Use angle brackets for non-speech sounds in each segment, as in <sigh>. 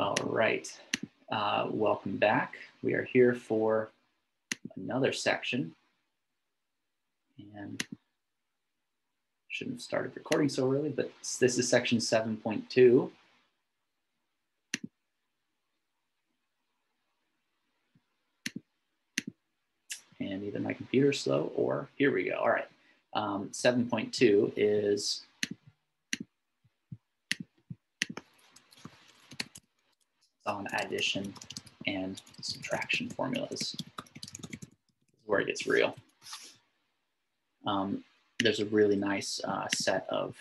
All right, uh, welcome back. We are here for another section and shouldn't have started recording so early, but this is section 7.2. And either my computer's slow or here we go. All right. Um, 7.2 is on addition and subtraction formulas where it gets real. Um, there's a really nice uh, set of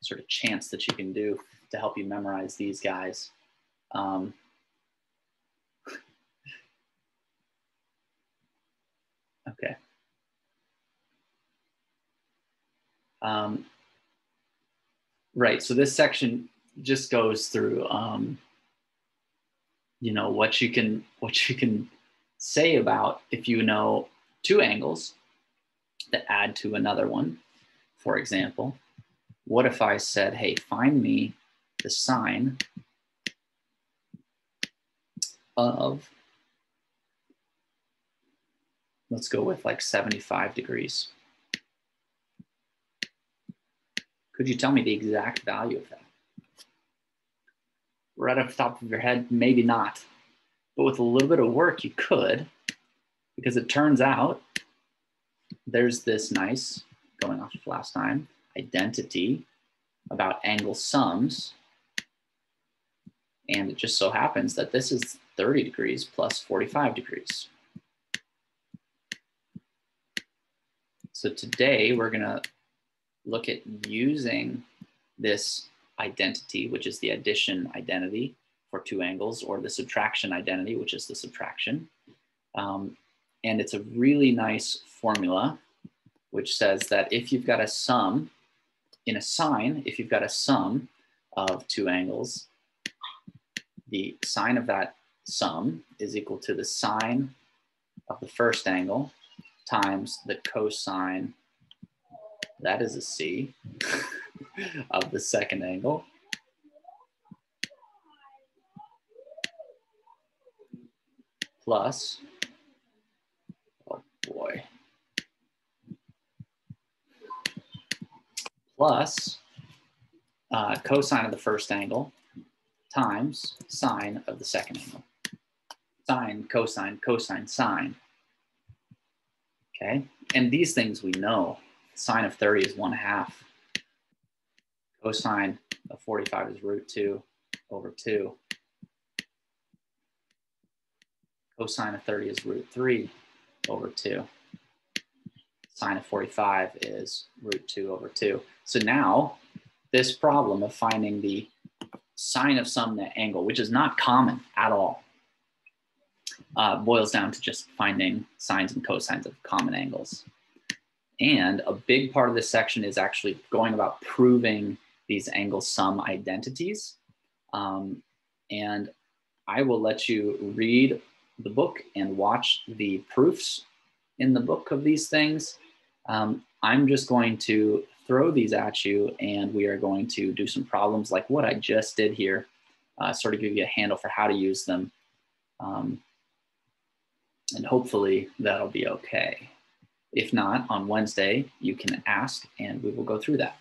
sort of chants that you can do to help you memorize these guys. Um, <laughs> okay. Um, right, so this section just goes through, um, you know, what you can what you can say about if you know two angles that add to another one. For example, what if I said, hey, find me the sine of, let's go with like 75 degrees. Could you tell me the exact value of that? Right off the top of your head, maybe not. But with a little bit of work, you could, because it turns out there's this nice, going off of last time, identity about angle sums. And it just so happens that this is 30 degrees plus 45 degrees. So today we're gonna look at using this identity, which is the addition identity for two angles, or the subtraction identity, which is the subtraction. Um, and it's a really nice formula, which says that if you've got a sum in a sine, if you've got a sum of two angles, the sine of that sum is equal to the sine of the first angle times the cosine, that is a C, <laughs> of the second angle. Plus oh boy. Plus uh, cosine of the first angle times sine of the second angle. Sine, cosine, cosine, sine. Okay, and these things we know. Sine of 30 is one half. Cosine of 45 is root two over two. Cosine of 30 is root three over 2. Sine of 45 is root 2 over 2. So now this problem of finding the sine of some angle, which is not common at all, uh, boils down to just finding sines and cosines of common angles. And a big part of this section is actually going about proving these angle sum identities. Um, and I will let you read the book and watch the proofs in the book of these things. Um, I'm just going to throw these at you and we are going to do some problems like what I just did here, uh, sort of give you a handle for how to use them. Um, and hopefully that'll be okay. If not, on Wednesday, you can ask and we will go through that.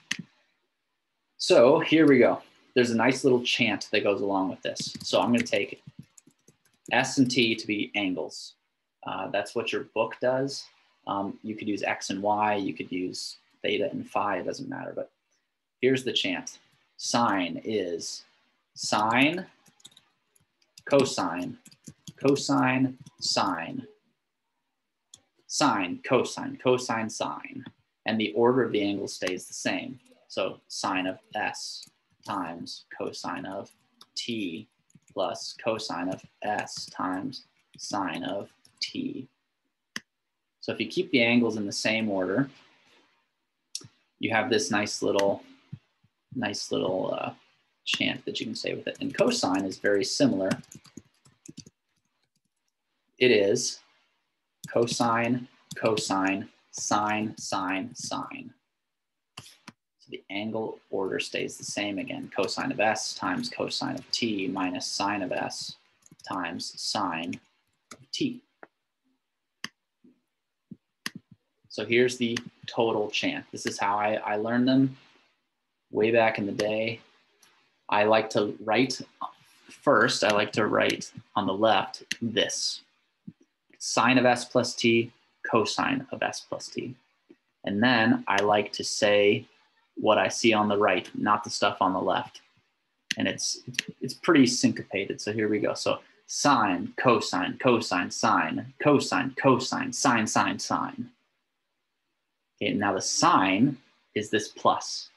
So here we go. There's a nice little chant that goes along with this. So I'm gonna take S and T to be angles. Uh, that's what your book does. Um, you could use X and Y, you could use theta and phi, it doesn't matter. But here's the chant. Sine is sine, cosine, cosine, sine, sine, cosine, cosine, sine. And the order of the angle stays the same. So sine of S times cosine of T plus cosine of S times sine of T. So if you keep the angles in the same order, you have this nice little, nice little uh, chant that you can say with it. And cosine is very similar. It is cosine, cosine, sine, sine, sine. So the angle order stays the same again. Cosine of S times cosine of T minus sine of S times sine of T. So here's the total chant. This is how I, I learned them way back in the day. I like to write first, I like to write on the left this sine of s plus t, cosine of s plus t. And then I like to say what I see on the right, not the stuff on the left. And it's, it's pretty syncopated. So here we go. So sine, cosine, cosine, sine, cosine, cosine, sine, sine, sine. Okay, now the sine is this plus.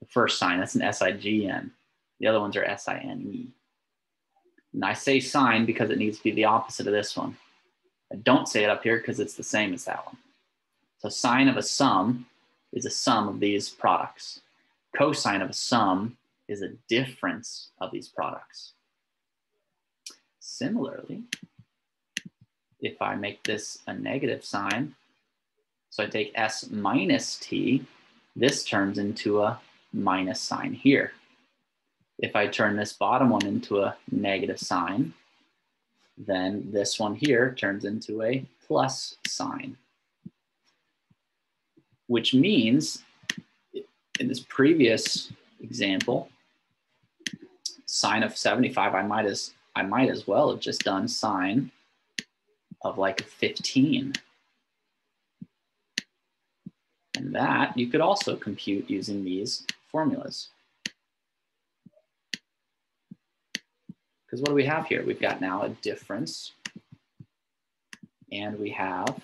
The first sign, that's an S-I-G-N. The other ones are S-I-N-E. And I say sine because it needs to be the opposite of this one. I don't say it up here because it's the same as that one. So sine of a sum is a sum of these products. Cosine of a sum is a difference of these products. Similarly, if I make this a negative sign, so I take s minus t, this turns into a minus sign here. If I turn this bottom one into a negative sign, then this one here turns into a plus sign, which means in this previous example, sine of 75, I might as, I might as well have just done sine of like 15. And that you could also compute using these formulas. Because what do we have here? We've got now a difference and we have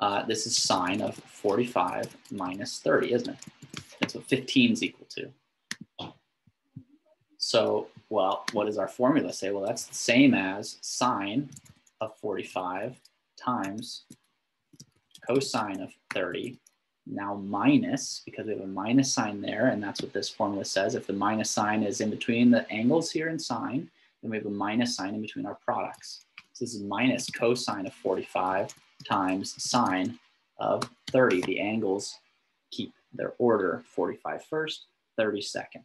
uh, this is sine of 45 minus 30, isn't it? That's what 15 is equal to. So, well, what does our formula say? Well, that's the same as sine of 45 times cosine of 30 now minus, because we have a minus sign there, and that's what this formula says. If the minus sign is in between the angles here in sine, then we have a minus sign in between our products. So this is minus cosine of 45 times sine of 30. The angles keep their order 45 first, 30 second.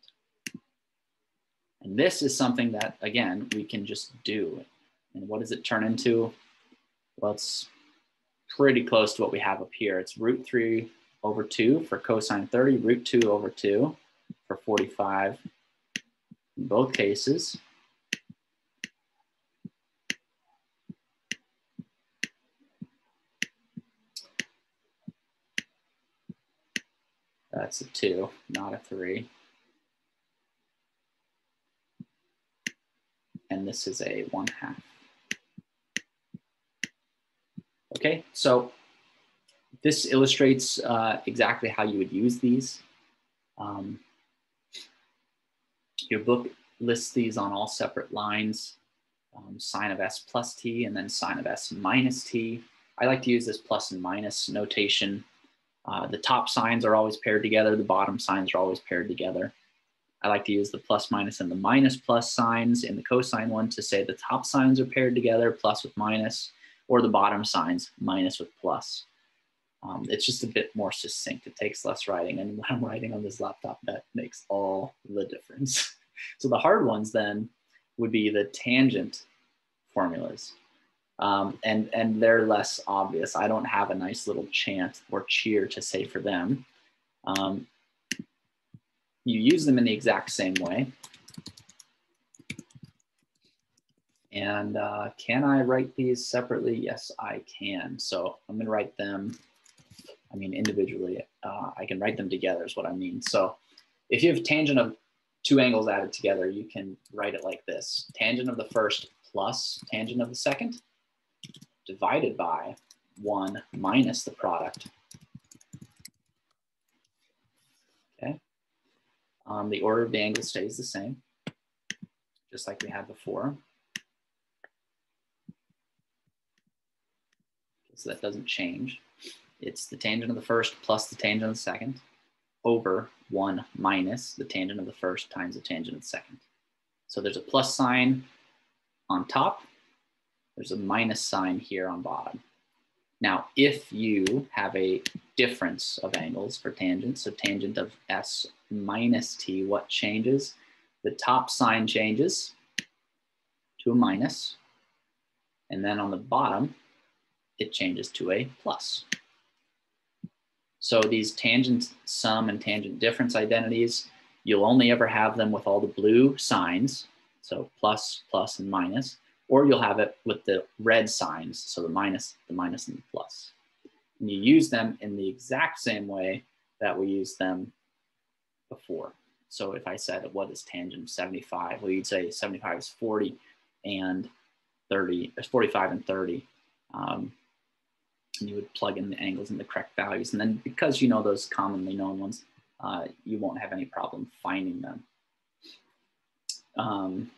And this is something that, again, we can just do. And what does it turn into? Well, it's pretty close to what we have up here. It's root 3 over 2 for cosine 30, root 2 over 2 for 45 in both cases. That's a 2, not a 3. And this is a 1 half. Okay, so this illustrates uh, exactly how you would use these. Um, your book lists these on all separate lines, um, sine of s plus t and then sine of s minus t. I like to use this plus and minus notation. Uh, the top signs are always paired together. The bottom signs are always paired together. I like to use the plus minus and the minus plus signs in the cosine one to say the top signs are paired together, plus with minus, or the bottom signs, minus with plus. Um, it's just a bit more succinct. It takes less writing. And <laughs> when I'm writing on this laptop, that makes all the difference. <laughs> so the hard ones then would be the tangent formulas. Um, and, and they're less obvious. I don't have a nice little chant or cheer to say for them. Um, you use them in the exact same way. And uh, can I write these separately? Yes, I can. So I'm gonna write them I mean, individually, uh, I can write them together is what I mean. So if you have tangent of two angles added together, you can write it like this. Tangent of the first plus tangent of the second divided by one minus the product. Okay. Um, the order of the angle stays the same, just like we had before. So that doesn't change. It's the tangent of the first plus the tangent of the second over 1 minus the tangent of the first times the tangent of the second. So there's a plus sign on top. There's a minus sign here on bottom. Now, if you have a difference of angles for tangents, so tangent of s minus t, what changes? The top sign changes to a minus, and then on the bottom, it changes to a plus. So these tangent sum and tangent difference identities, you'll only ever have them with all the blue signs, so plus, plus, and minus, or you'll have it with the red signs, so the minus, the minus, and the plus. And you use them in the exact same way that we used them before. So if I said, what is tangent 75? Well, you'd say 75 is 40 and 30, it's 45 and 30. Um, and you would plug in the angles and the correct values. And then because you know those commonly known ones, uh, you won't have any problem finding them. Um,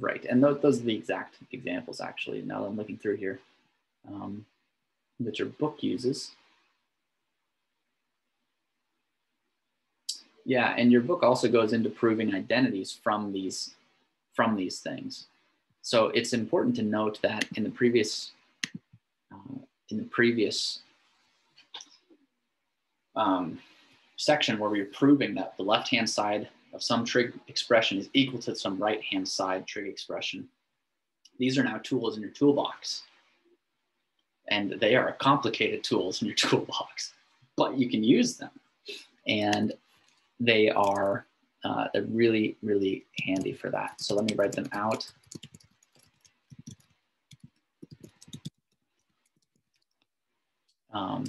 right, and th those are the exact examples actually, now that I'm looking through here, um, that your book uses. Yeah, and your book also goes into proving identities from these from these things. So it's important to note that in the previous uh, in the previous um, section where we are proving that the left-hand side of some trig expression is equal to some right-hand side trig expression. These are now tools in your toolbox. And they are complicated tools in your <laughs> toolbox, but you can use them. And they are uh, they're really, really handy for that. So let me write them out. Um,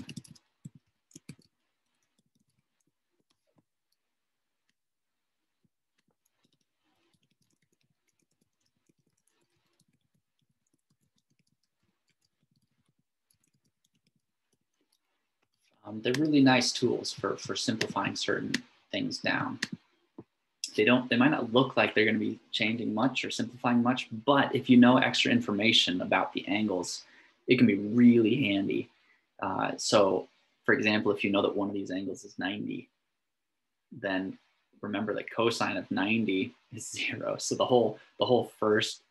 um, they're really nice tools for, for simplifying certain things down. They don't they might not look like they're going to be changing much or simplifying much but if you know extra information about the angles it can be really handy uh, so for example if you know that one of these angles is 90 then remember that cosine of 90 is <laughs> zero so the whole the whole first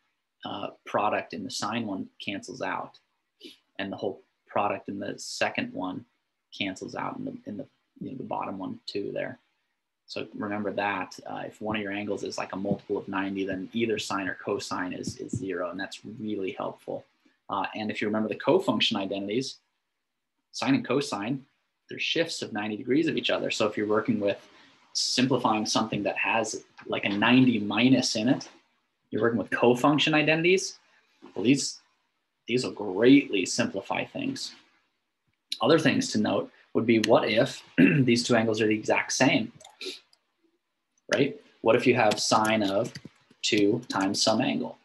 uh, product in the sine one cancels out and the whole product in the second one cancels out in the in the you know, the bottom one too there so remember that uh, if one of your angles is like a multiple of 90, then either sine or cosine is, is zero, and that's really helpful. Uh, and if you remember the cofunction identities, sine and cosine, they're shifts of 90 degrees of each other. So if you're working with simplifying something that has like a 90 minus in it, you're working with cofunction identities, well, these, these will greatly simplify things. Other things to note would be what if <clears throat> these two angles are the exact same? right? What if you have sine of 2 times some angle?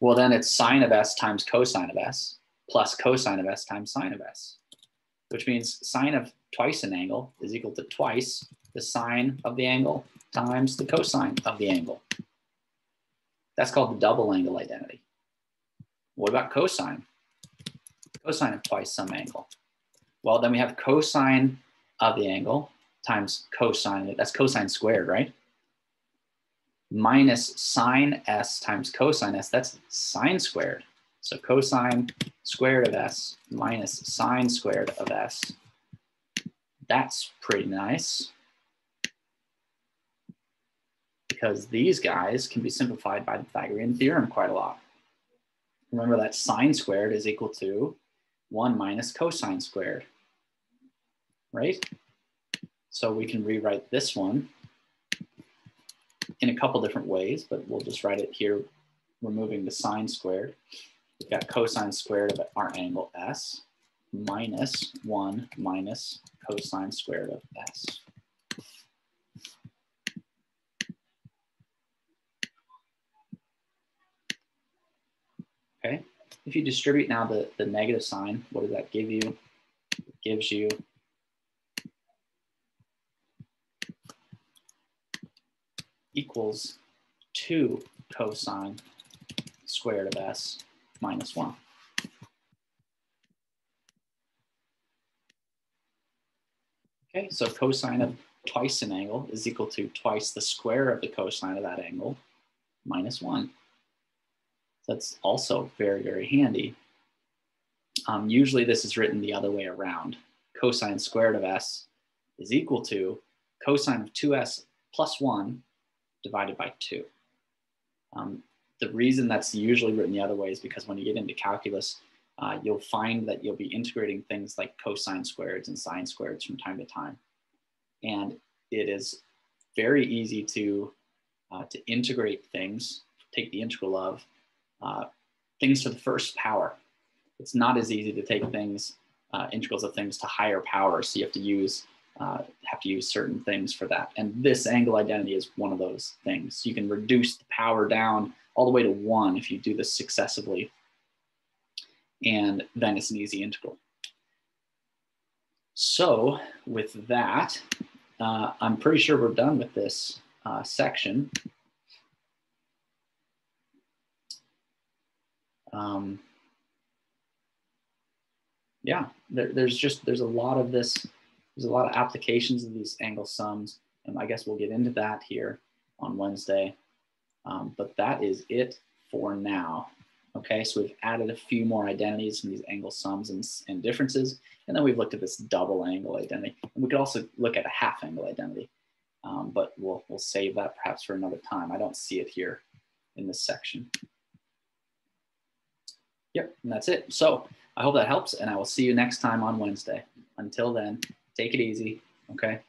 Well, then it's sine of s times cosine of s plus cosine of s times sine of s, which means sine of twice an angle is equal to twice the sine of the angle times the cosine of the angle. That's called the double angle identity. What about cosine? Cosine of twice some angle. Well, then we have cosine of the angle times cosine, that's cosine squared, right? Minus sine s times cosine s, that's sine squared. So cosine squared of s minus sine squared of s. That's pretty nice. Because these guys can be simplified by the Pythagorean theorem quite a lot. Remember that sine squared is equal to 1 minus cosine squared, right? So we can rewrite this one in a couple different ways, but we'll just write it here, removing the sine squared. We've got cosine squared of our angle S minus 1 minus cosine squared of S. Okay, if you distribute now the, the negative sign, what does that give you? It gives you equals 2 cosine squared of s minus 1. Okay, so cosine of twice an angle is equal to twice the square of the cosine of that angle minus 1. That's also very, very handy um, usually this is written the other way around. Cosine squared of s is equal to cosine of 2s plus 1 divided by 2. Um, the reason that's usually written the other way is because when you get into calculus, uh, you'll find that you'll be integrating things like cosine squareds and sine squareds from time to time. And it is very easy to, uh, to integrate things, take the integral of uh, things to the first power. It's not as easy to take things, uh, integrals of things to higher powers. So you have to use uh, have to use certain things for that. And this angle identity is one of those things. You can reduce the power down all the way to one if you do this successively. And then it's an easy integral. So with that, uh, I'm pretty sure we're done with this uh, section. Um, yeah, there, there's just, there's a lot of this, there's a lot of applications of these angle sums. And I guess we'll get into that here on Wednesday. Um, but that is it for now. Okay, so we've added a few more identities from these angle sums and, and differences. And then we've looked at this double angle identity. And we could also look at a half angle identity, um, but we'll, we'll save that perhaps for another time. I don't see it here in this section. Yep, and that's it. So I hope that helps, and I will see you next time on Wednesday. Until then, take it easy, okay?